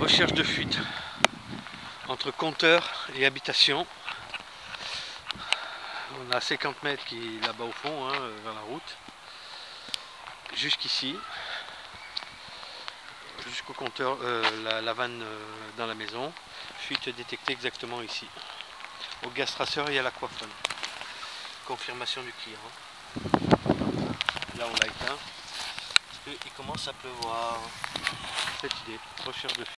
Recherche de fuite entre compteur et habitation. On a 50 mètres qui est là-bas au fond, hein, vers la route. Jusqu'ici. Jusqu'au compteur, euh, la, vanne euh, dans la maison. Fuite détectée exactement ici. Au gaz traceur et à l'aquaphone. Confirmation du client. Là on l'a éteint. Parce qu'il commence à pleuvoir. Cette idée, recherche de fuite.